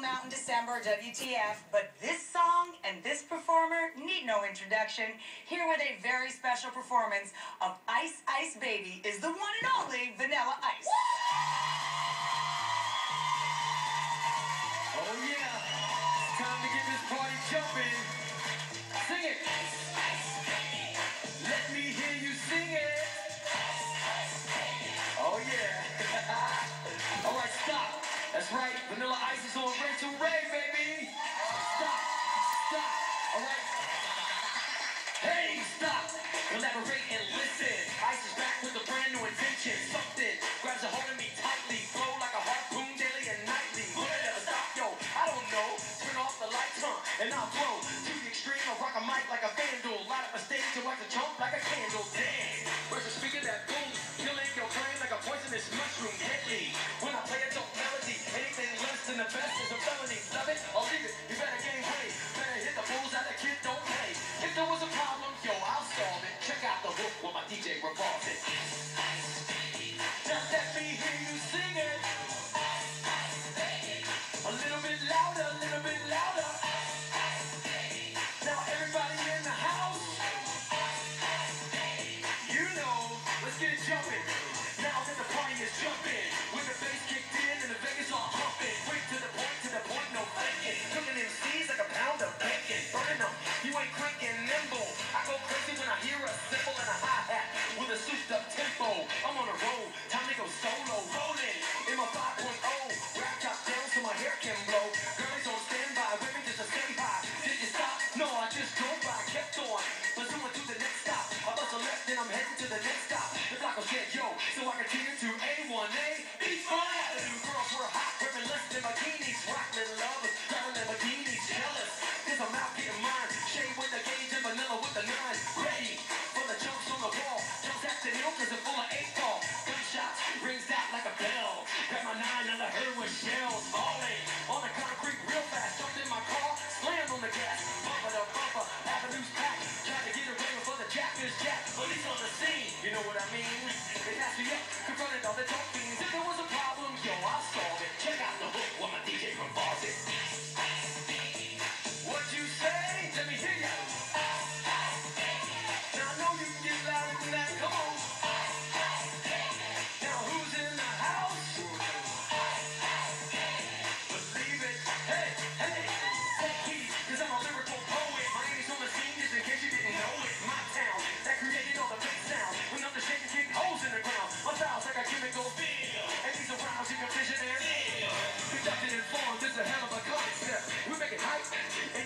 Mountain December, WTF, but this song and this performer need no introduction. Here with a very special performance of Ice Ice Baby is the one and only Vanilla Ice. Oh yeah, time to get this party jumping. Sing it. Ice, ice. Vanilla Ice is on Rachael Ray, baby. Stop. Stop. All right. Hey, stop. Elaborate and listen. Ice is back with a brand new invention. Something grabs a hold of me tightly. Flow like a harpoon daily and nightly. Would it ever stop? Yo, I don't know. Turn off the lights, huh? And I'll blow to the extreme. I'll rock a mic like a vandal. Light up a stage and watch a chump like a candle. Damn. Where's the speaker that booms? Killing your brain like a poisonous mushroom. shit revolving. I'm heading to the next stop. know what I mean? It's not you yet, confronted all the talk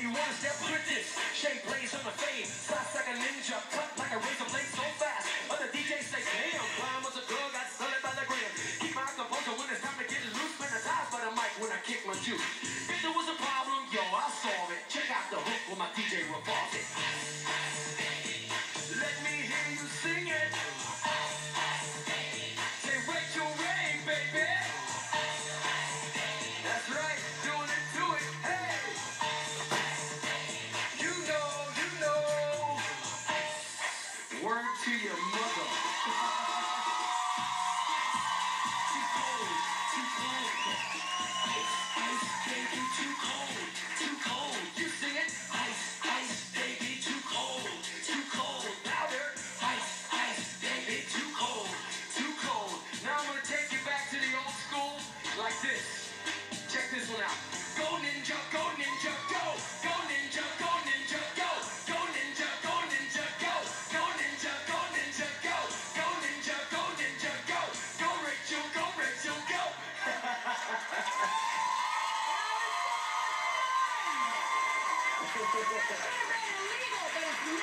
you wanna step with this? Shade blaze on the fade, slice like a ninja, cut like a razor blade so fast. But the DJ say, damn, crime was a drug, I sold it by the gram. Keep my composure when it's time to get loose, man, I die by the mic when I kick my juice. word to your mother. too cold, too cold. to get there. It's not illegal, but it's